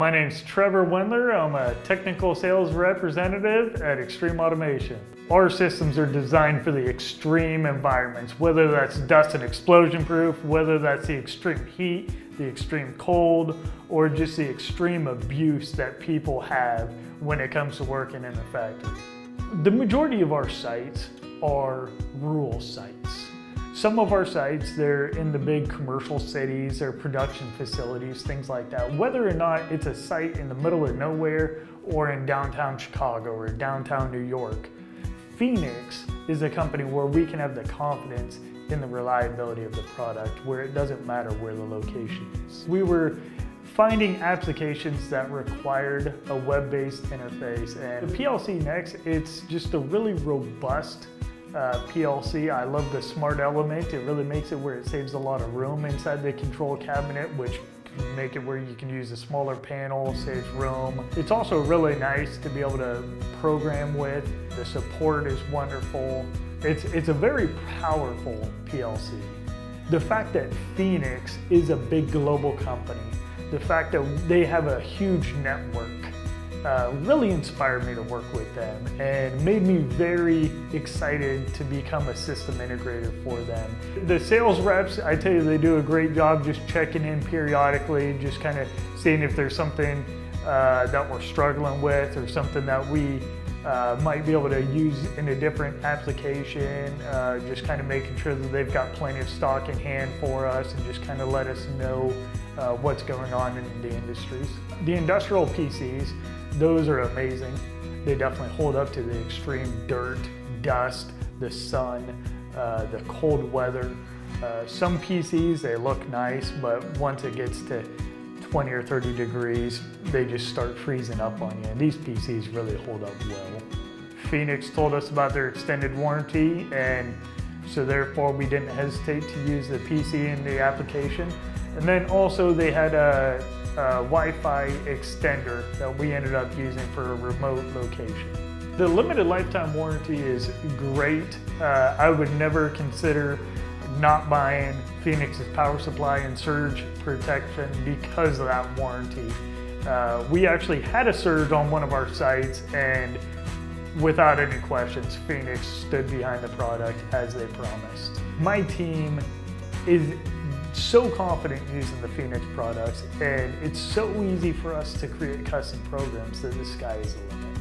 My name's Trevor Wendler. I'm a technical sales representative at Xtreme Automation. Our systems are designed for the extreme environments, whether that's dust and explosion proof, whether that's the extreme heat, the extreme cold, or just the extreme abuse that people have when it comes to working in the factory. The majority of our sites are rural sites. Some of our sites, they're in the big commercial cities, or production facilities, things like that. Whether or not it's a site in the middle of nowhere or in downtown Chicago or downtown New York, Phoenix is a company where we can have the confidence in the reliability of the product, where it doesn't matter where the location is. We were finding applications that required a web-based interface. And the PLCnext, it's just a really robust uh, PLC. I love the smart element. It really makes it where it saves a lot of room inside the control cabinet, which make it where you can use a smaller panel, saves room. It's also really nice to be able to program with. The support is wonderful. It's, it's a very powerful PLC. The fact that Phoenix is a big global company, the fact that they have a huge network, uh, really inspired me to work with them and made me very excited to become a system integrator for them. The sales reps, I tell you, they do a great job just checking in periodically, just kind of seeing if there's something uh, that we're struggling with or something that we uh, might be able to use in a different application, uh, just kind of making sure that they've got plenty of stock in hand for us and just kind of let us know uh, what's going on in the industries. The industrial PCs, those are amazing. They definitely hold up to the extreme dirt, dust, the sun, uh, the cold weather. Uh, some PCs, they look nice, but once it gets to 20 or 30 degrees, they just start freezing up on you. And these PCs really hold up well. Phoenix told us about their extended warranty and so therefore we didn't hesitate to use the PC in the application. And then also they had a uh, Wi-Fi extender that we ended up using for a remote location. The limited lifetime warranty is great. Uh, I would never consider not buying Phoenix's power supply and surge protection because of that warranty. Uh, we actually had a surge on one of our sites and without any questions, Phoenix stood behind the product as they promised. My team is so confident using the Phoenix products and it's so easy for us to create custom programs that the sky is the limit.